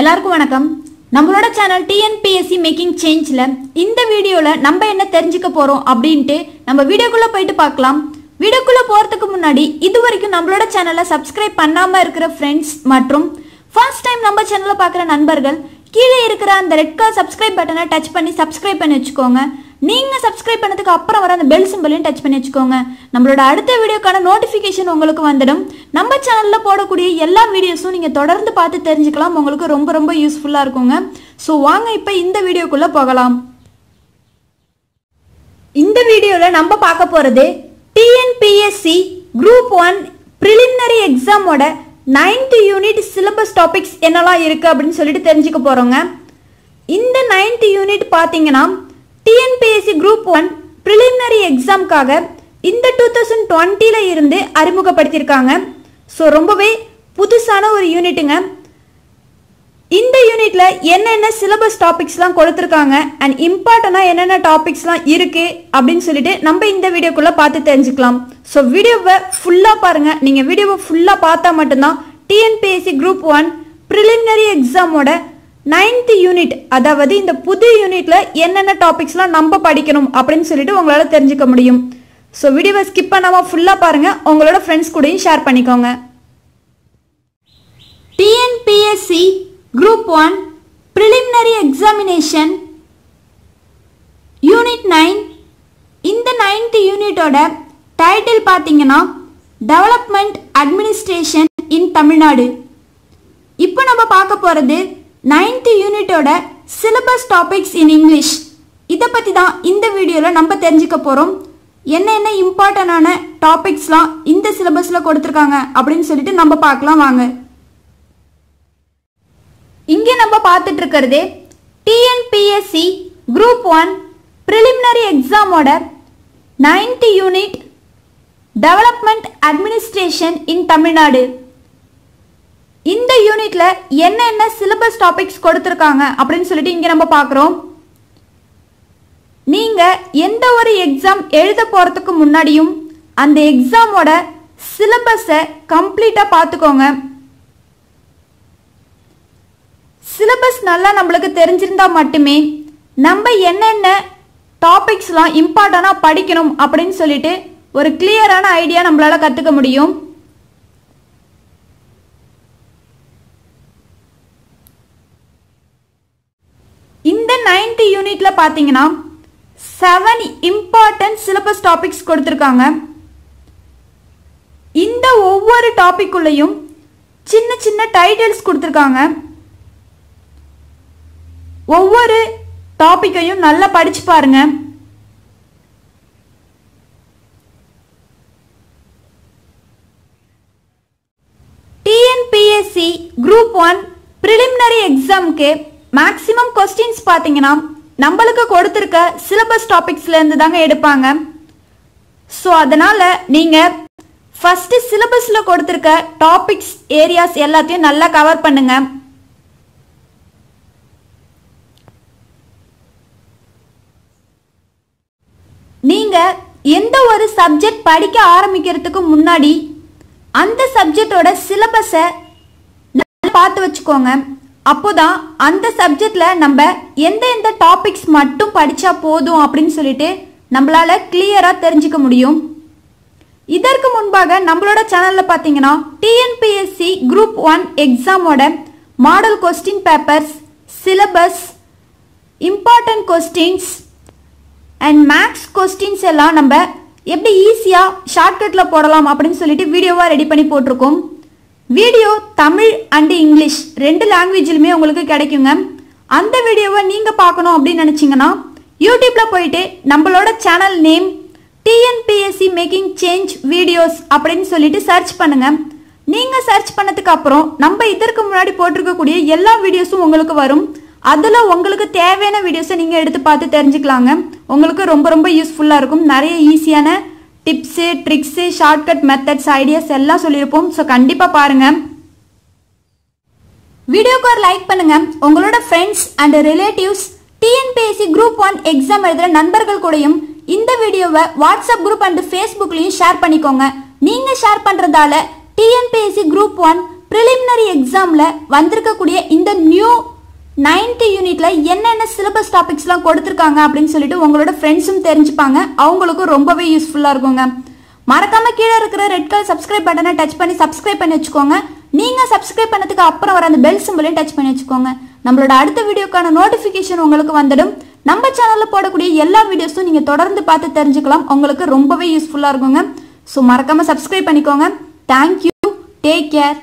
எல்லாருக்கும் வணக்கம். நம்மளோட சேனல் டிஎன்பிஎஸ்சி மேக்கிங் சேஞ்சில் இந்த வீடியோவில் நம்ம என்ன தெரிஞ்சுக்க போகிறோம் அப்படின்ட்டு நம்ம வீடியோக்குள்ளே போயிட்டு பார்க்கலாம். வீடியோக்குள்ளே போகிறதுக்கு முன்னாடி இது வரைக்கும் நம்மளோட சேனலை சப்ஸ்கிரைப் பண்ணாமல் இருக்கிற ஃப்ரெண்ட்ஸ் மற்றும் ஃபர்ஸ்ட் டைம் நம்ம சேனலை பார்க்குற நண்பர்கள் கீழே இருக்கிற அந்த ரெட் கலர் சப்ஸ்கிரைப் பட்டனை டச் பண்ணி சப்ஸ்கிரைப் பண்ணி வச்சுக்கோங்க. நீங்கள் சப்ஸ்கிரைப் பண்ணதுக்கு அப்புறம் வர அந்த பெல் சிம்பிளையும் டச் பண்ணி வச்சுக்கோங்க. நம்மளோட அடுத்த வீடியோக்கான நோட்டிஃபிகேஷன் உங்களுக்கு வந்துடும். நம்ம சேனலில் போடக்கூடிய எல்லா வீடியோஸும் நீங்கள் தொடர்ந்து பார்த்து தெரிஞ்சுக்கலாம். உங்களுக்கு ரொம்ப ரொம்ப யூஸ்ஃபுல்லாக இருக்குங்க. ஸோ வாங்க இப்போ இந்த வீடியோக்குள்ளே போகலாம். இந்த வீடியோவில் நம்ம பார்க்க போகிறது டிஎன்பிஎஸ்சி குரூப் ஒன் ப்ரிலிமினரி எக்ஸாமோட நைன்த் யூனிட் சிலபஸ் டாபிக்ஸ் என்னெல்லாம் இருக்குது அப்படின்னு சொல்லிட்டு தெரிஞ்சுக்க போகிறோங்க இந்த நைன்த் யூனிட் பார்த்தீங்கன்னா டிஎன்பிஎஸ்சி குரூப் ஒன் ப்ரிலிமினரி எக்ஸாம்க்காக இந்த டூ தௌசண்ட் டுவெண்ட்டியில் இருந்து அறிமுகப்படுத்தியிருக்காங்க. ஸோ ரொம்பவே புதுசான ஒரு யூனிட்டுங்க இந்த யூனிட்ல என்னென்ன சிலபஸ் டாபிக்ஸ்லாம் கொடுத்துருக்காங்க அண்ட் இம்பார்ட்டண்டாக என்னென்ன டாபிக்ஸ்லாம் இருக்கு அப்படின்னு சொல்லிட்டு நம்ம இந்த வீடியோக்குள்ளே பார்த்து தெரிஞ்சுக்கலாம். ஸோ வீடியோவை ஃபுல்லாக பாருங்க. நீங்கள் வீடியோவை ஃபுல்லாக பார்த்தா மட்டும்தான் டிஎன்பிஎஸ்சி குரூப் ஒன் ப்ரிலிமினரி எக்ஸாமோட நைன்த் யூனிட் அதாவது இந்த புது யூனிட்ல என்னென்ன டாபிக்ஸ்லாம் நம்ம படிக்கணும் அப்படின்னு சொல்லிட்டு உங்களால் தெரிஞ்சுக்க முடியும். ஸோ வீடியோவை ஸ்கிப் பண்ணாமல் ஃபுல்லாக பாருங்கள் உங்களோட ஃப்ரெண்ட்ஸ் கூடயும் ஷேர் பண்ணிக்கோங்க. TNPSC group one preliminary examination unit nine இந்த நைன்த் யூனிட்டோட டைட்டில் பார்த்தீங்கன்னா டெவலப்மெண்ட் அட்மினிஸ்ட்ரேஷன் இன் தமிழ்நாடு இப்போ நம்ம பார்க்க போகிறது நைன்த் யூனிட்டோட சிலபஸ் டாபிக்ஸ் இன் இங்கிலீஷ் இதை பற்றி தான் இந்த வீடியோவில் நம்ம தெரிஞ்சுக்க போகிறோம் என்னென்ன இம்பார்ட்டண்டான டாபிக்ஸ்லாம் இந்த சிலபஸில் கொடுத்துருக்காங்க அப்படின்னு சொல்லிட்டு நம்ம பார்க்கலாம் வாங்க. இங்கே நம்ம பார்த்துட்டு இருக்கிறது TNPSC group one preliminary எக்ஸாமோட ninth unit development administration in Tamil Nadu இந்த யூனிட்ல என்னென்ன சிலபஸ் டாபிக்ஸ் கொடுத்துருக்காங்க அப்படின்னு சொல்லிட்டு இங்கே நம்ம பார்க்குறோம். நீங்கள் எந்த ஒரு எக்ஸாம் எழுத போகிறதுக்கு முன்னாடியும் அந்த எக்ஸாமோட சிலபஸை கம்ப்ளீட்டாக பார்த்துக்கோங்க. சிலபஸ் நல்லா நம்மளுக்கு தெரிஞ்சிருந்தா மட்டுமே நம்ம என்னென்ன டாபிக்ஸ்லாம் இம்பார்ட்டனாக படிக்கணும் அப்படின்னு சொல்லிட்டு ஒரு கிளியரான ஐடியா நம்மளால் கற்றுக்க முடியும். நைன்டி யூனிட்ல பார்த்தீங்கன்னா செவன் இம்பார்ட்டன்ட் சிலபஸ் டாபிக்ஸ் கொடுத்துருக்காங்க. இந்த ஒவ்வொரு டாபிக்குள்ளேயும் சின்ன சின்ன டைட்டில்ஸ் கொடுத்துருக்காங்க. ஒவ்வொரு டாப்பிக்கையும் நல்லா படிச்சு பாருங்க. டிஎன்பிஎஸ்சி குரூப் ஒன் ப்ரிலிமினரி எக்ஸாம்க்கு மேக்ஸிமம் கொஸ்டின்ஸ் பார்த்தீங்கன்னா நம்மளுக்கு கொடுத்துருக்க சிலபஸ் டாபிக்ஸ்லேருந்து தாங்க எடுப்பாங்க. ஸோ அதனால நீங்க ஃபஸ்ட்டு சிலபஸ்ல கொடுத்துருக்க டாபிக்ஸ் ஏரியாஸ் எல்லாத்தையும் நல்லா கவர் பண்ணுங்க. நீங்க எந்த ஒரு சப்ஜெக்ட் படிக்க ஆரம்பிக்கிறதுக்கு முன்னாடி அந்த சப்ஜெக்டோட சிலபஸை பார்த்து வச்சுக்கோங்க. அப்போதான் அந்த சப்ஜெக்ட்ல நம்ம எந்த எந்த டாபிக்ஸ் மட்டும் படிச்சா போதும் அப்படின்னு சொல்லிட்டு நம்மளால கிளியரா தெரிஞ்சுக்க முடியும். இதற்கு முன்பாக நம்மளோட சேனல்ல பாத்தீங்கன்னா TNPSC group one எக்ஸாமோட model question papers syllabus important questions and max questions எல்லாம் நம்ம எப்படி ஈஸியாக ஷார்ட்கட்டில் போடலாம் அப்படின்னு சொல்லிட்டு வீடியோவாக ரெடி பண்ணி போட்டிருக்கோம். வீடியோ தமிழ் அண்டு இங்கிலீஷ் ரெண்டு லாங்குவேஜிலுமே உங்களுக்கு கிடைக்குங்க. அந்த வீடியோவை நீங்கள் பார்க்கணும் அப்படின்னு நினச்சிங்கன்னா யூடியூப்பில் போயிட்டு நம்மளோட channel name TNPSC making change videos அப்படின்னு சொல்லிட்டு சர்ச் பண்ணுங்க. நீங்கள் சர்ச் பண்ணதுக்கு அப்புறம் நம்ம இதற்கு முன்னாடி போட்டிருக்கக்கூடிய எல்லா வீடியோஸும் உங்களுக்கு வரும். அதில் உங்களுக்கு தேவையான வீடியோஸை நீங்கள் எடுத்து பார்த்து தெரிஞ்சுக்கலாங்க. உங்களுக்கு ரொம்ப ரொம்ப யூஸ்ஃபுல்லாக இருக்கும். நிறைய ஈஸியான tips tricks shortcut methods ideas எல்லாம் சொல்லியிருப்போம். ஸோ கண்டிப்பாக பாருங்கள் வீடியோக்கு ஒரு லைக் பண்ணுங்கள் உங்களோட friends and relatives TNPSC group one exam எழுதுகிற நண்பர்கள் கூடயும் இந்த வீடியோவை வாட்ஸ்அப் குரூப் அண்ட் ஃபேஸ்புக்லையும் ஷேர் பண்ணிக்கோங்க. நீங்கள் ஷேர் பண்ணுறதால டிஎன்பிஎஸ்சி குரூப் ஒன் ப்ரிலிமினரி எக்ஸாமில் வந்திருக்கக்கூடிய இந்த நியூ நைன்த்து யூனிட்ல என்னென்ன சிலபஸ் டாபிக்ஸ்லாம் கொடுத்துருக்காங்க அப்படின்னு சொல்லிட்டு உங்களோட ஃப்ரெண்ட்ஸும் தெரிஞ்சுப்பாங்க. அவங்களுக்கும் ரொம்பவே யூஸ்ஃபுல்லாக இருக்குங்க. மறக்காம கீழே இருக்கிற ரெட் கலர் சப்ஸ்கிரைப் பட்டனை டச் பண்ணி சப்ஸ்கிரைப் பண்ணி வச்சுக்கோங்க. நீங்க சப்ஸ்கிரைப் பண்ணதுக்கு அப்புறம் வர அந்த பெல் சிம்பிளையும் டச் பண்ணி வச்சுக்கோங்க. நம்மளோட அடுத்த வீடியோக்கான நோட்டிஃபிகேஷன் உங்களுக்கு வந்துடும். நம்ம சேனல்ல போடக்கூடிய எல்லா வீடியோஸும் நீங்க தொடர்ந்து பார்த்து தெரிஞ்சுக்கலாம். உங்களுக்கு ரொம்பவே யூஸ்ஃபுல்லா இருக்குங்க. ஸோ மறக்காம சப்ஸ்கிரைப் பண்ணிக்கோங்க. Thank you take care